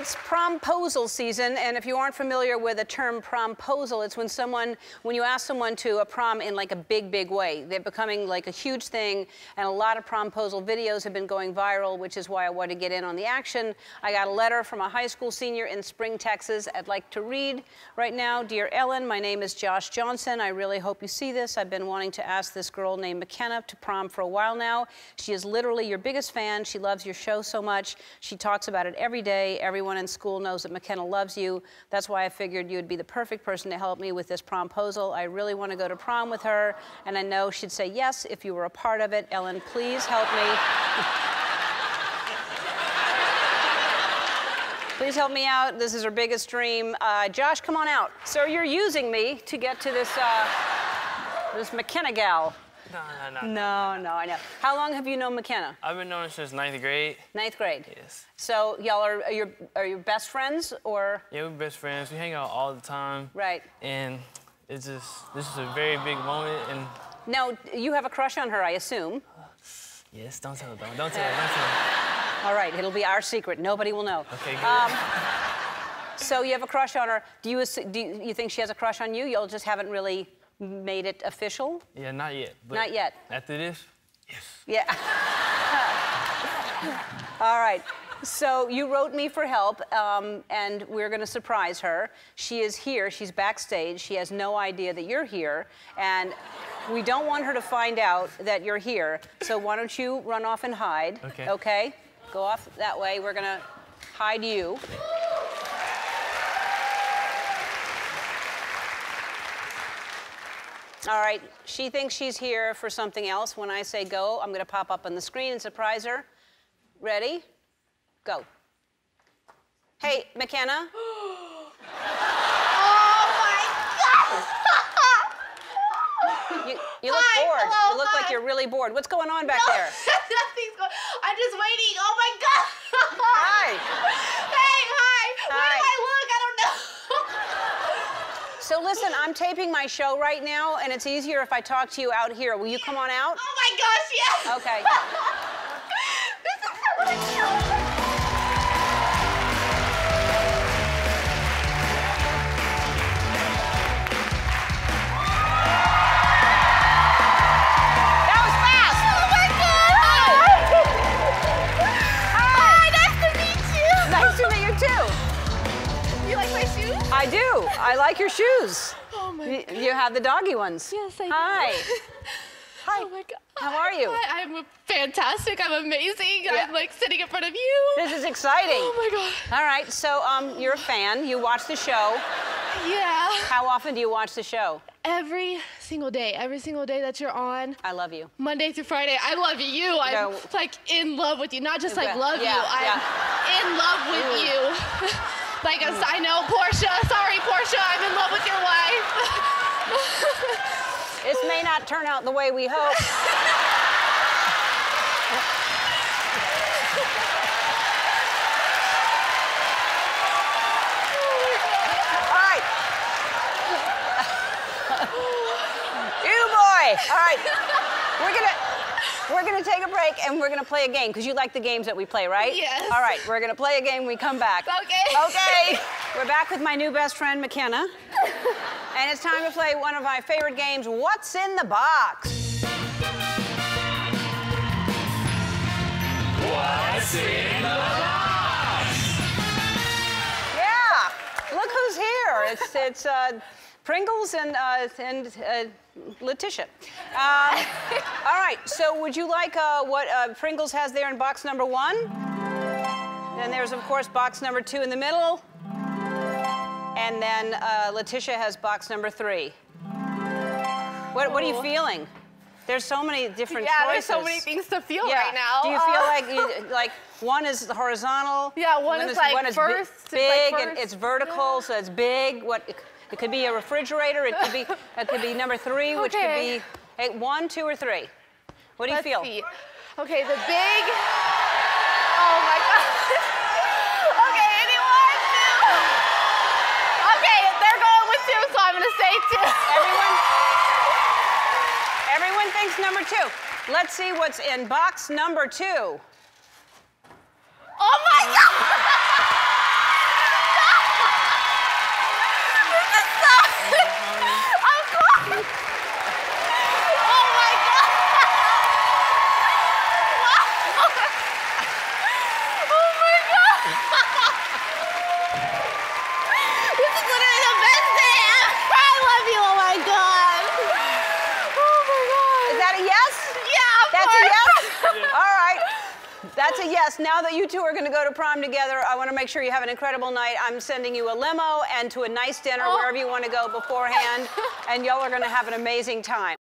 It's promposal season, and if you aren't familiar with the term promposal, it's when someone, when you ask someone to a prom in like a big, big way. They're becoming like a huge thing, and a lot of promposal videos have been going viral, which is why I want to get in on the action. I got a letter from a high school senior in Spring, Texas. I'd like to read right now. Dear Ellen, my name is Josh Johnson. I really hope you see this. I've been wanting to ask this girl named McKenna to prom for a while now. She is literally your biggest fan. She loves your show so much. She talks about it every day. Everyone in school knows that McKenna loves you. That's why I figured you would be the perfect person to help me with this promposal. I really want to go to prom with her, and I know she'd say yes if you were a part of it. Ellen, please help me. Please help me out. This is her biggest dream. Uh, Josh, come on out. So you're using me to get to this, uh, this McKenna gal. No, no, no. No, no, I know. How long have you known McKenna? I've been knowing her since ninth grade. Ninth grade. Yes. So y'all are, are your are your best friends or? Yeah, we're best friends. We hang out all the time. Right. And it's just, this is a very big moment. And Now you have a crush on her, I assume. yes, don't tell her, don't, don't tell her, don't tell her. All right, it'll be our secret. Nobody will know. Okay, good. Um, so you have a crush on her. Do you, do you you think she has a crush on you? Y'all just haven't really made it official? yeah, not yet. But Not yet. After this, yes. Yeah. All right. So you wrote me for help, um, and we're going to surprise her. She is here. She's backstage. She has no idea that you're here, and we don't want her to find out that you're here. So why don't you run off and hide? Okay. Okay. Go off that way. We're going to hide you. All right, she thinks she's here for something else. When I say go, I'm going to pop up on the screen and surprise her. Ready? Go. Hey, McKenna. Oh my god. You, you look Hi, bored. hello, you look like you're really bored. What's going on back there? Nothing's going. I'm just waiting. Oh my god. Hi. Hey, hi. Where do I look? I don't know. So listen, I'm taping my show right now, and it's easier if I talk to you out here. Will you come on out? Oh my gosh, yes. Okay. I like your shoes. Oh my Y- You have the doggy ones. Yes, I do. Hi. Hi. Oh my god. How are you? Hi, I'm fantastic. I'm amazing. Yeah. I'm like sitting in front of you. This is exciting. Oh my god. All right, so um, you're a fan. You watch the show. Yeah. How often do you watch the show? Every single day, every single day that you're on, I love you. Monday through Friday, I love you. I'm No. like in love with you. Not just like Yeah, love you. yeah, I'm yeah. in love with you. like I know Portia. Sorry, Portia. I'm in love with your wife. This may not turn out the way we hope. All right. You boy. All right. We're gonna we're gonna take a break and we're gonna play a game because you like the games that we play, right? Yes. All right. We're gonna play a game. We come back. Okay. Okay. We're back with my new best friend McKenna, and it's time to play one of my favorite games. What's in the box? Yeah, look who's here. It's it's uh, Pringles and uh, and uh, Letitia. Um, all right. So would you like uh, what uh, Pringles has there in box number one? Then there's of course box number two in the middle, and then uh, Letitia has box number three. What what are you feeling? There's so many different yeah, choices. there's so many things to feel Yeah. right now. Do you feel Uh, like you, like one is horizontal? Yeah, one is like one is first, it's like big, and it's vertical, so it's big. What it, could be a refrigerator. It could be it could be number three, which could be hey, one, two, or three. What do you Let's feel? see. Okay, the big. Oh my god. okay, anyone? Two. Okay, they're going with two, so I'm gonna say two. Everyone, everyone thinks number two. Let's see what's in box number two. P.S. Now that you two are going to go to prom together, I want to make sure you have an incredible night. I'm sending you a limo and to a nice dinner Oh. wherever you want to go beforehand, and y'all are going to have an amazing time.